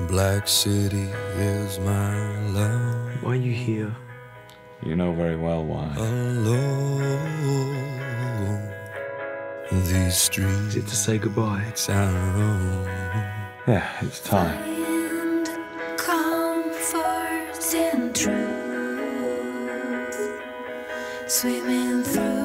Black City is my love. Why are you here? You know very well why. Alone. These streets Is it to say goodbye? our own. Yeah, it's time. Comfort in truth, swimming through